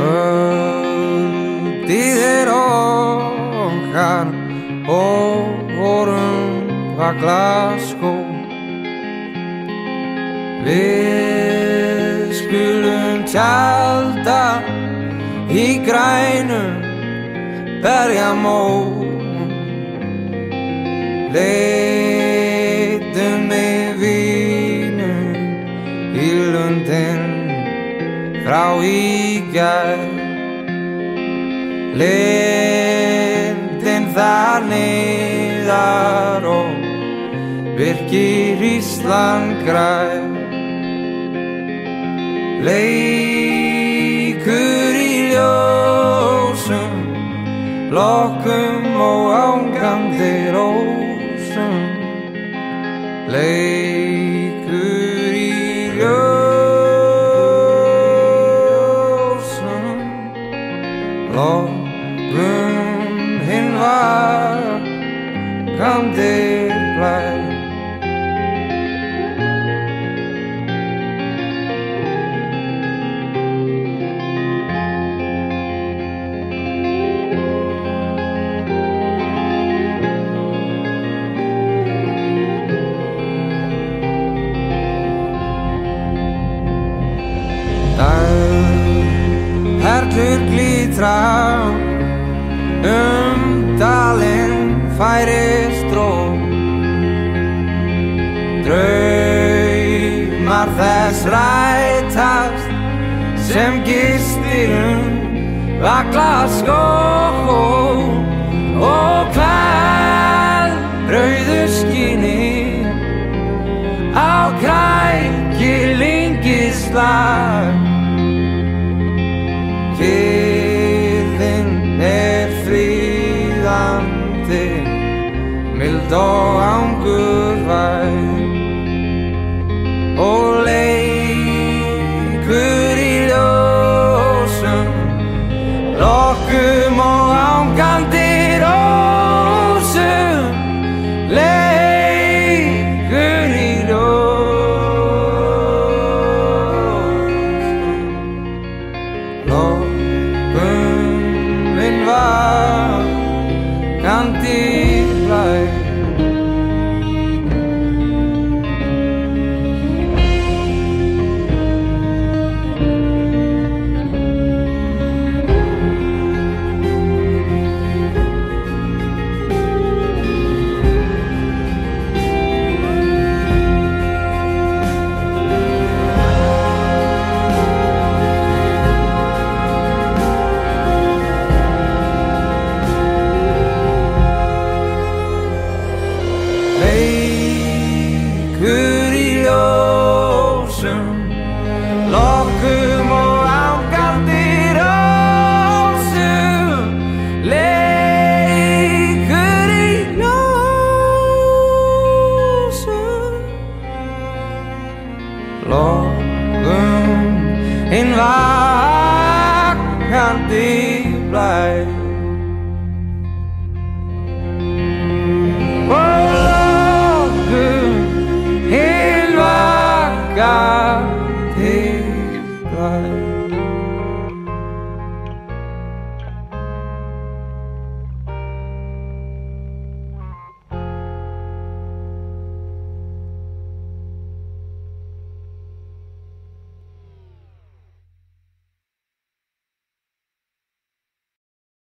Öldíðir okkar og vorum var glaskó Við skulum tjálta í grænum berjamó Leif frá ígjær Lindin þar niðar og virkir Ísland græn Leikur í ljósum Lokkum og ángandi rósum Lokkum hinn var Kandir glítra um dalinn færist ró Draumar þess rætast sem gistirum vakla skó. Og hvað rauðu skinni á kræki lingislag door, I'm good. Hinn